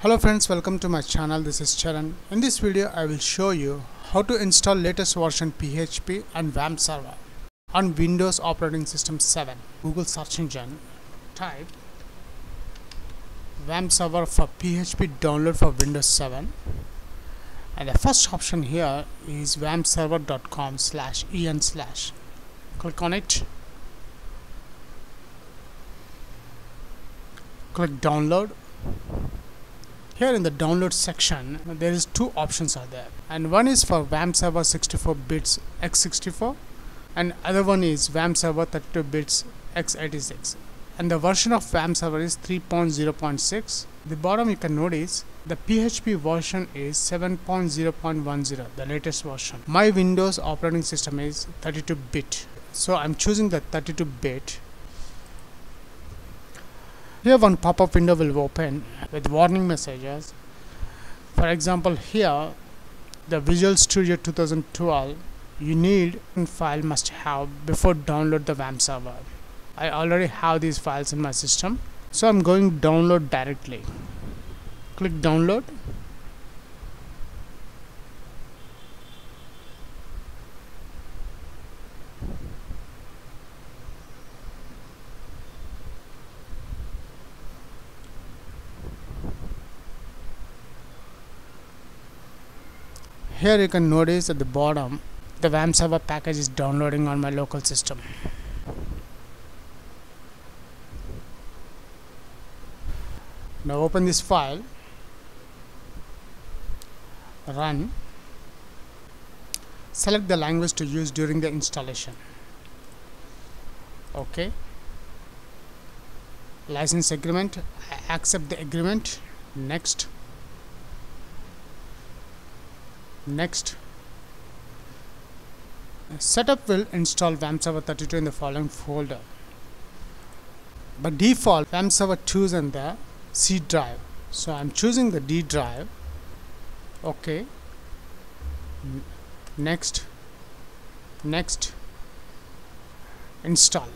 Hello friends, welcome to my channel. This is Charan. In this video, I will show you how to install latest version PHP and WAMP server on Windows operating system 7. Google search engine, type WAMP server for PHP download for Windows 7 and the first option here is wampserver.com slash en slash click on it click download here in the download section. There is two options are there. And one is for WAMP server 64 bits x64 and other one is WAMP server 32 bits x86 and the version of WAMP server is 3.0.6 the bottom you can notice the PHP version is 7.0.10 the latest version. My Windows operating system is 32 bit. So I'm choosing the 32 bit. Here one pop-up window will open with warning messages. For example here the Visual Studio 2012 you need file must have before download the WAMP server. I already have these files in my system so I'm going download directly. Click download here you can notice at the bottom the WAMP server package is downloading on my local system. Now open this file run select the language to use during the installation. Okay. License agreement I accept the agreement. Next next. Setup will install WAMP server 32 in the following folder. By default WAMP server 2 is in the C drive. So I'm choosing the D drive. Okay. Next. Next. Install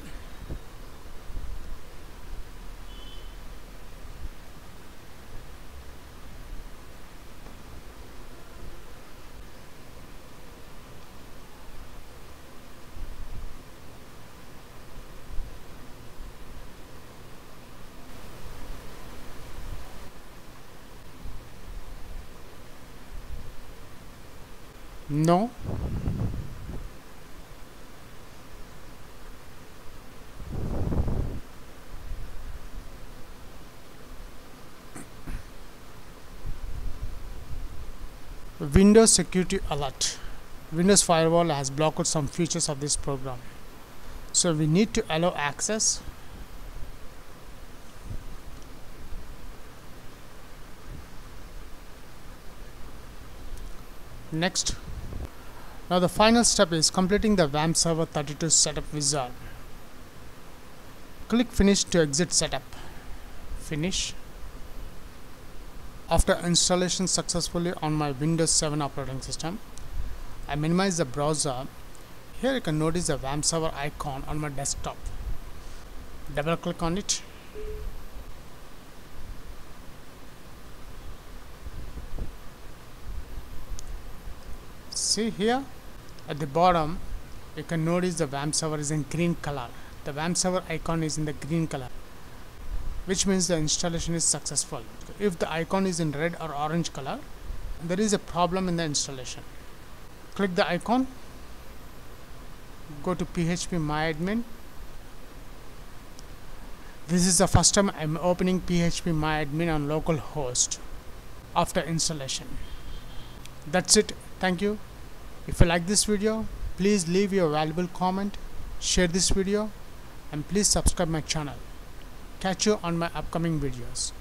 no. Windows security alert. Windows firewall has blocked some features of this program. So we need to allow access. Next now the final step is completing the WAMP server 32 setup wizard. Click finish to exit setup. Finish. After installation successfully on my Windows 7 operating system I minimize the browser. Here you can notice the WAMP server icon on my desktop. Double click on it. See here at the bottom you can notice the WAMP server is in green color. The WAMP server icon is in the green color which means the installation is successful. If the icon is in red or orange color there is a problem in the installation. Click the icon go to php myadmin this is the first time I'm opening php myadmin on localhost after installation. That's it. Thank you if you like this video please leave your valuable comment share this video and please subscribe my channel. Catch you on my upcoming videos